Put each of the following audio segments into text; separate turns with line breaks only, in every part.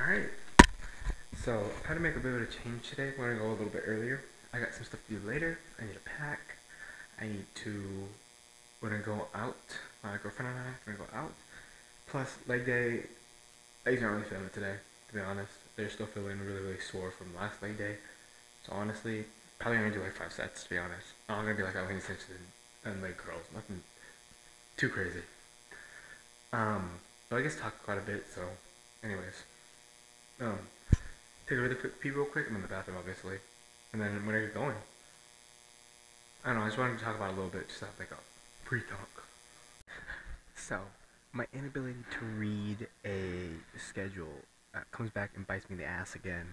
Alright. So, I had to make a bit of a change today. We're gonna go a little bit earlier. I got some stuff to do later. I need to pack. I need to. We're gonna go out. My girlfriend and I are gonna go out. Plus, leg day. Legs aren't really feeling it today, to be honest. They're still feeling really, really sore from last leg day. So, honestly, probably gonna do like five sets, to be honest. I'm gonna be like I'll six and, and leg curls. Nothing too crazy. Um, but I guess talk quite a bit, so, anyways. Um, take a really quick pee real quick. I'm in the bathroom, obviously. And then when I get going, I don't know, I just wanted to talk about a little bit, just have like a pre-talk. So, my inability to read a schedule uh, comes back and bites me in the ass again.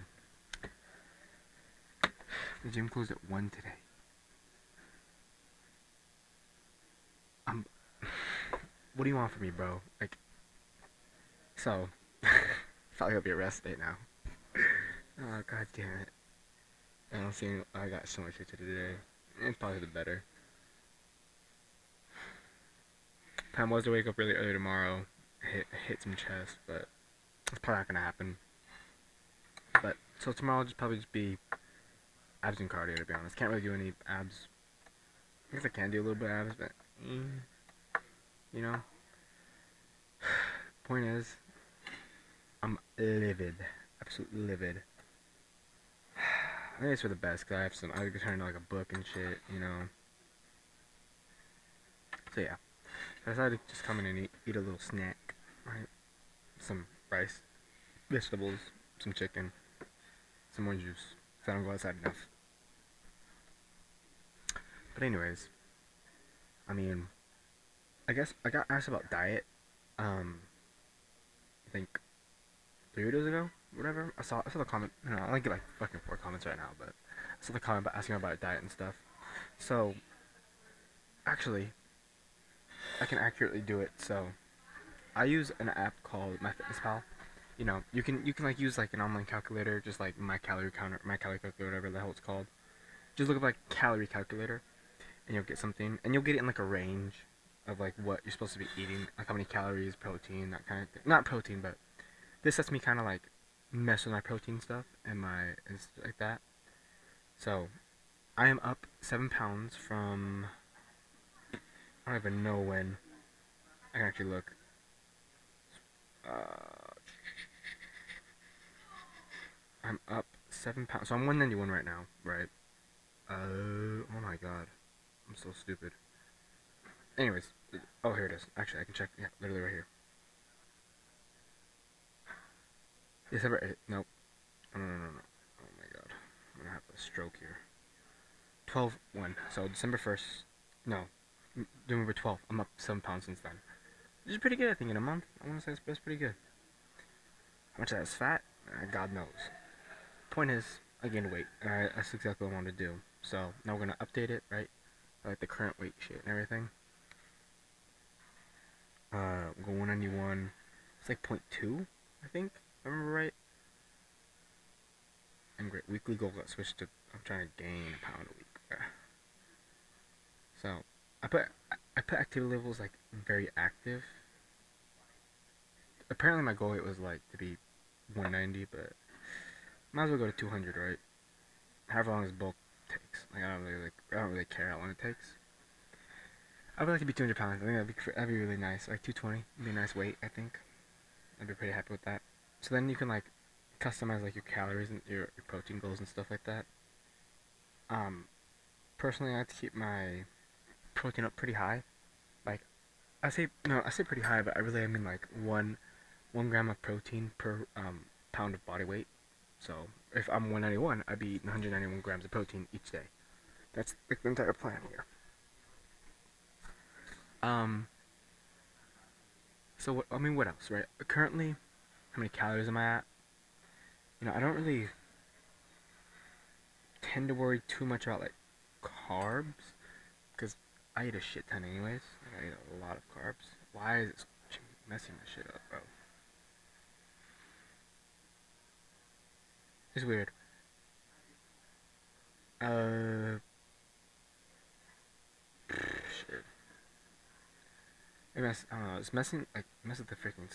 The gym closed at 1 today. I'm. What do you want from me, bro? Like. So. Probably gonna be a rest day now. oh, god damn it. I don't see. I got so much shit to do today. It's probably the better. Plan was to wake up really early tomorrow, hit hit some chest, but it's probably not gonna happen. But so tomorrow will just probably just be abs and cardio to be honest. Can't really do any abs. I guess I can do a little bit of abs, but mm, you know. Point is, I'm livid, absolutely livid. I think it's for the best because I have some. I could turn into like a book and shit, you know. So yeah, so I decided to just come in and eat, eat a little snack, right? Some rice, vegetables, some chicken, some orange juice. So I don't go outside enough. But anyways, I mean, I guess I got asked about diet. Um, I think three videos ago, whatever. I saw I saw the comment. You know, I only get like fucking four comments right now, but I saw the comment about asking about diet and stuff. So, actually, I can accurately do it. So, I use an app called MyFitnessPal. You know, you can you can like use like an online calculator, just like my calorie counter, my calorie calculator, whatever the hell it's called. Just look up like calorie calculator, and you'll get something, and you'll get it in like a range of like what you're supposed to be eating, like how many calories, protein, that kind of thing. Not protein, but this lets me kind of like mess with my protein stuff and my and stuff like that. So, I am up seven pounds from. I don't even know when. I can actually look. Uh, I'm up seven pounds. So I'm 191 right now, right? Uh, oh my god. I'm so stupid. Anyways, oh here it is. Actually, I can check. Yeah, literally right here. December 8th. Nope. No, no, no, no. Oh my god. I'm gonna have a stroke here. 12 1. So December 1st. No. November 12th. I'm up 7 pounds since then. Which is pretty good, I think, in a month. I want to say it's, it's pretty good. How much that is fat? Uh, god knows. Point is, I gained weight. Uh, that's exactly what I wanted to do. So now we're gonna update it, right? Like the current weight shit and everything. Uh, go 191. It's like 0.2, I think I remember right. And great weekly goal got switched to I'm trying to gain a pound a week. So I put I put activity levels like very active. Apparently my goal weight was like to be 190, but might as well go to 200, right? However long this bulk takes. Like I don't really like I don't really care how long it takes. I would like to be 200 pounds. I think that'd be that'd be really nice. Like 220 would be a nice weight. I think. I'd be pretty happy with that. So then you can like customize like your calories and your, your protein goals and stuff like that. Um, personally, I like to keep my protein up pretty high. Like, I say no, I say pretty high, but I really I mean like one one gram of protein per um, pound of body weight. So if I'm 191, I'd be eating 191 grams of protein each day. That's like the entire plan here. Um. So what? I mean, what else, right? Currently, how many calories am I at? You know, I don't really tend to worry too much about like carbs because I eat a shit ton anyways. Like, I eat a lot of carbs. Why is it messing this shit up, bro? It's weird. Uh, shit. It mess, I don't know, it's messing, like, messing the freaking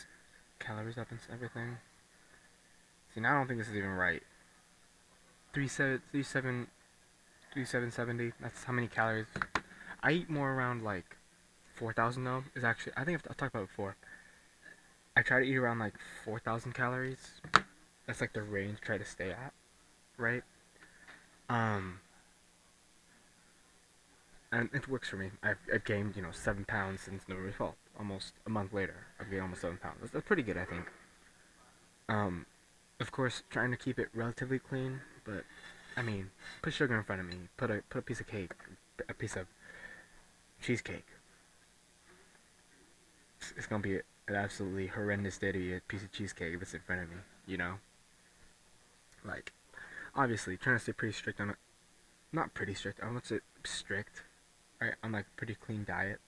calories up and everything. See, now I don't think this is even right. Three seven, three seven, three seven seventy. That's how many calories. I eat more around like four thousand though. Is actually I think I've, I've talked about it before. I try to eat around like four thousand calories. That's like the range I try to stay at, right? Um, and it works for me. I've, I've gained you know seven pounds since November twelfth. Almost a month later, I've gained almost seven pounds. That's, pretty good, I think. Um, of course, trying to keep it relatively clean, but I mean, put sugar in front of me. Put a put a piece of cake, a piece of cheesecake. It's, it's gonna be an absolutely horrendous day to eat a piece of cheesecake if it's in front of me. You know. Like, obviously, trying to stay pretty strict on it. Not pretty strict. I won't say strict. Right, on like pretty clean diet.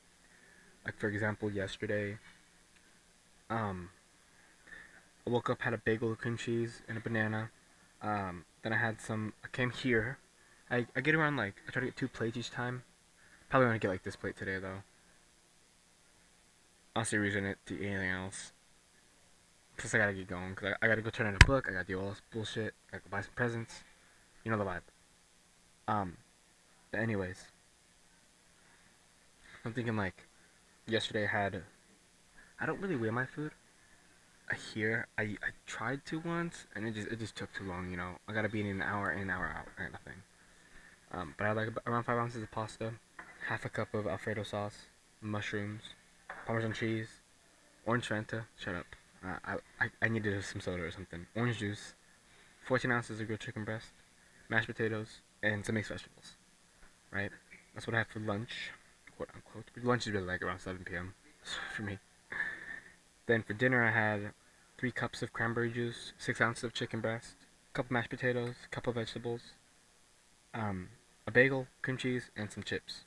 Like for example, yesterday. Um, I woke up, had a bagel with cream cheese and a banana. Um, then I had some. I came here. I, I get around like I try to get two plates each time. Probably gonna get like this plate today though. A reason it to eat anything else. Plus I gotta get going because I, I gotta go turn in a book. I gotta do all this bullshit. I gotta go buy some presents. You know the vibe. Um, but anyways, I'm thinking like yesterday I had. I don't really weigh my food. Here I, I tried to once and it just it just took too long you know. I gotta be in an hour in an hour out kind of thing. Um, but I had like around five ounces of pasta half a cup of Alfredo sauce mushrooms Parmesan cheese orange Fanta shut up. Uh, I, I, I needed some soda or something. Orange juice 14 ounces of grilled chicken breast mashed potatoes and some mixed vegetables right? That's what I have for lunch quote unquote lunch is really like around 7 p.m. for me then for dinner I had three cups of cranberry juice, six ounces of chicken breast, a couple mashed potatoes, a couple vegetables, um, a bagel, cream cheese, and some chips.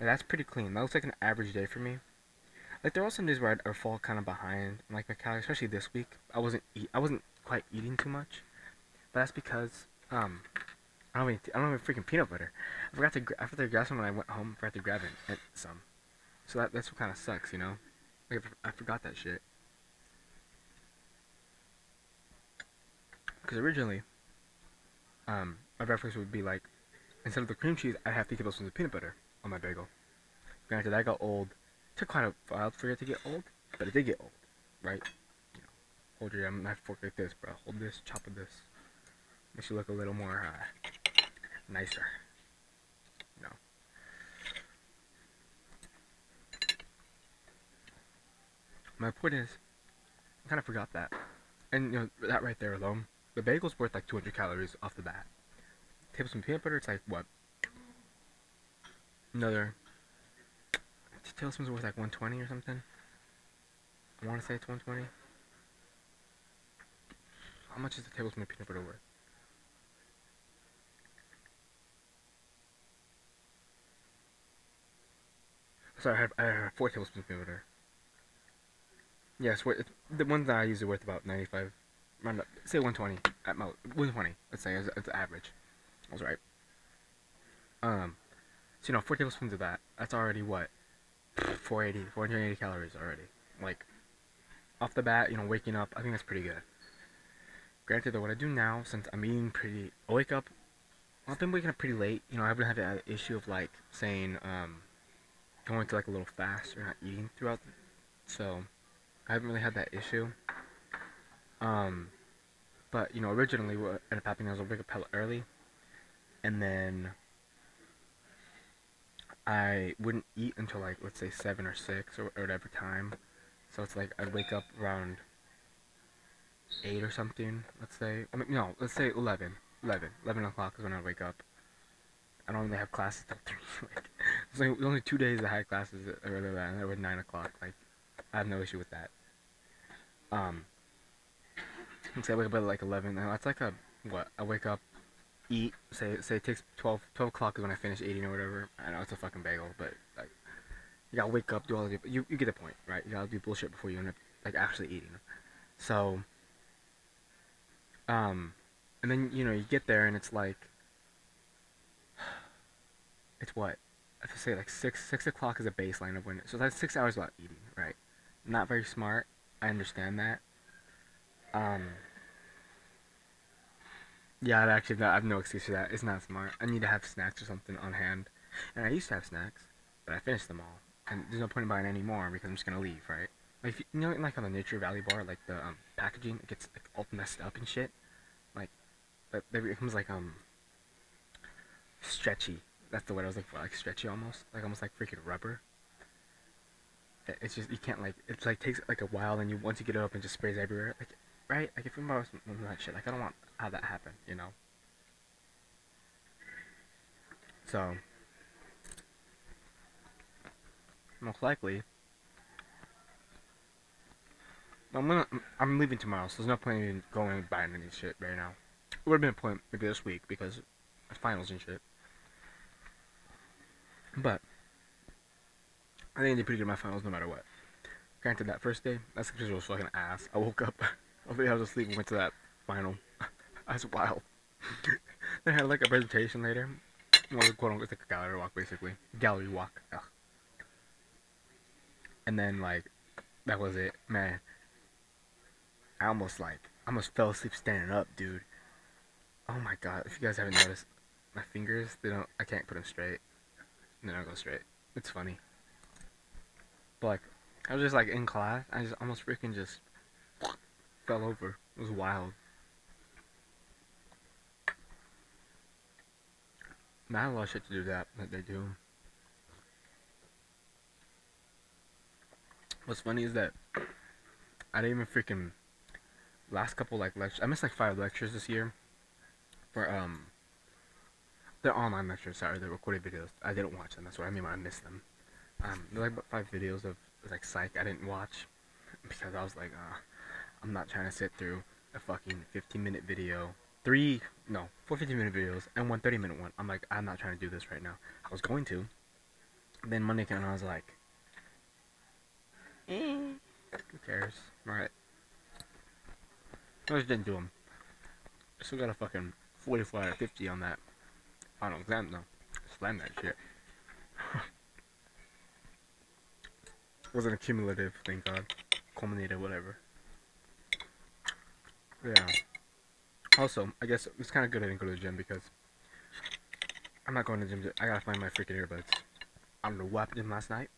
Now that's pretty clean. That looks like an average day for me. Like there are some days where I fall kind of behind, like my calories, especially this week. I wasn't eat, I wasn't quite eating too much, but that's because um, I don't even, I don't have freaking peanut butter. I forgot to after the grab some when I went home. I forgot to grab it, some, so that that's what kind of sucks, you know. I forgot that shit. Because originally, um, my breakfast would be like, instead of the cream cheese, I'd have three tablespoons of peanut butter on my bagel. Granted, that got old. It took quite a while for it to get old, but it did get old, right? You know, hold your knife fork like this, bro. Hold this, chop with this. Makes you look a little more uh, nicer. Know. My point is, I kind of forgot that, and you know that right there alone the bagel's worth like 200 calories off the bat. Tablespoon peanut butter, it's like what? Another tablespoon's worth like 120 or something. I want to say it's 120. How much is the tablespoon of peanut butter worth? Sorry, I have, I have four tablespoons of butter. Yes, yeah, the ones that I use are worth about 95 round up, say 120 at most, 120, let's say, as, as average. Was right. Um, so, you know, 4 tablespoons of that, that's already what? 480, 480 calories already. Like, off the bat, you know, waking up, I think that's pretty good. Granted, though, what I do now, since I'm eating pretty, I wake up, I've been waking up pretty late, you know, I haven't had the issue of, like, saying, um, going to, like, a little fast or not eating throughout, the, so, I haven't really had that issue. Um, but you know, originally what ended up happening was I'll wake up hella early, and then I wouldn't eat until like let's say seven or six or, or whatever time. So it's like I'd wake up around eight or something. Let's say I mean no, let's say 11. 11. 11 o'clock is when I wake up. I don't really have classes till three. like, it's like only two days I had classes earlier than that were nine o'clock. Like I have no issue with that. Um, say I wake up at like 11. Now that's like a, what? I wake up, eat, say say it takes 12, 12 o'clock is when I finish eating or whatever. I know it's a fucking bagel, but like, you gotta wake up, do all the, you, you get the point, right? You gotta do bullshit before you end up like actually eating. So, um, and then, you know, you get there and it's like, it's what? I have say like 6, 6 o'clock is a baseline of when, so that's 6 hours without eating, right? Not very smart. I understand that. Um, Yeah, I actually, no, I have no excuse for that. It's not smart. I need to have snacks or something on hand. And I used to have snacks, but I finished them all. And there's no point in buying any more because I'm just gonna leave, right? Like, you know, like on the Nature Valley bar, like the um, packaging it gets like all messed up and shit. Like, but it becomes like um stretchy. That's the word I was looking for. Like stretchy almost, like almost like freaking rubber. It's just you can't like it's like takes like a while, and you once you get it up and just sprays everywhere. Like, right? Like if you remember that shit, like I don't want how that happen, you know. So most likely. I'm gonna, I'm leaving tomorrow, so there's no point in going and buying any shit right now. It would have been a point maybe this week because finals and shit. But I think I did pretty good in my finals no matter what. Granted, that first day, that because was fucking ass. I woke up, I was asleep and went to that final. That's wild. they had like a presentation later. Well, quote unquote, it's like a gallery walk basically. Gallery walk. Ugh. And then like, that was it, man. I almost like, I almost fell asleep standing up, dude. Oh my god! If you guys haven't noticed, my fingers, they don't, I can't put them straight. They don't go straight. It's funny. But like, I was just like in class, I just almost freaking just fell over. It was wild. Not a lot of shit to do that that they do. What's funny is that I didn't even freaking last couple like lectures. I missed like five lectures this year for um they're online lectures. Sorry, they're recorded videos. I didn't watch them. That's what I mean when I missed them. Um, they're like about five videos of like psych I didn't watch because I was like, uh, I'm not trying to sit through a fucking 15 minute video, three no four 15 minute videos and one 30 minute one. I'm like, I'm not trying to do this right now. I was going to. Then Monday came and I was like, eh, who cares? Alright. I just didn't do them. I still got a fucking 44 out of 50 on that final exam though. Slam that shit. wasn't a cumulative, thank God. Culminated, whatever. Yeah. Also, I guess it's kind of good I didn't go to the gym because I'm not going to the gym. I gotta find my freaking earbuds. I don't know what happened last night.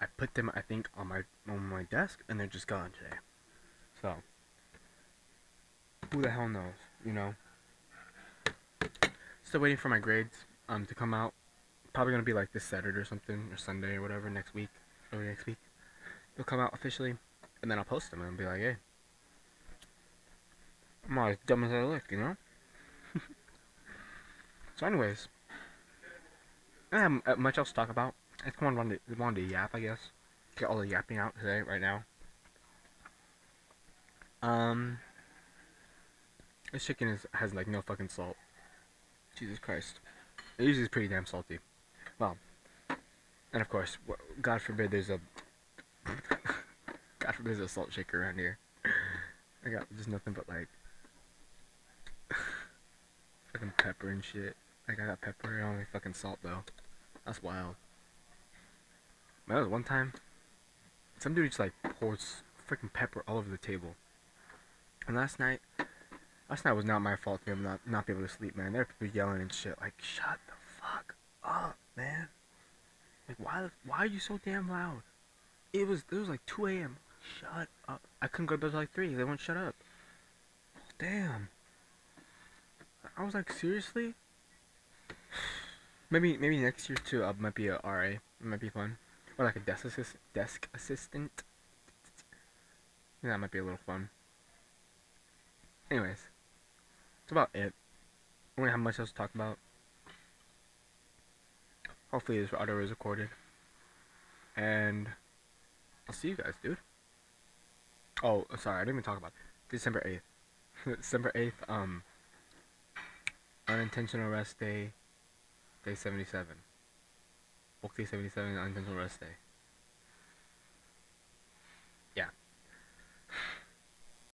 I put them, I think, on my on my desk, and they're just gone today. So, who the hell knows, you know? Still waiting for my grades um to come out. Probably gonna be like this Saturday or something, or Sunday or whatever next week, early next week. They'll come out officially, and then I'll post them and be like, hey, I'm not as dumb as I look, you know? so, anyways, I don't have much else to talk about. I just wanted to, wanted to yap, I guess. Get all the yapping out today, right now. Um, this chicken is has like no fucking salt. Jesus Christ. It usually is pretty damn salty. Well, and of course, God forbid there's a God forbid there's a salt shaker around here. I got just nothing but like fucking pepper and shit. Like I got pepper and only fucking salt though. That's wild. Man, was one time, some dude just like pours freaking pepper all over the table. And last night, last night was not my fault for not not be able to sleep, man. There were people yelling and shit. Like, shut the fuck up, man. Like, why why are you so damn loud? It was it was like 2 a.m. Shut up. I couldn't go to bed till like 3. They won't shut up. Oh, damn. I was like, seriously? Maybe maybe next year too. I might be a RA. It might be fun. Or like a desk, assist desk assistant. that might be a little fun. Anyways. That's about it. I don't have much else to talk about. Hopefully this audio is recorded. And I'll see you guys, dude. Oh, sorry, I didn't even talk about it. December 8th. December 8th, um, unintentional rest day, day 77. Bulk day 77, unintentional rest day.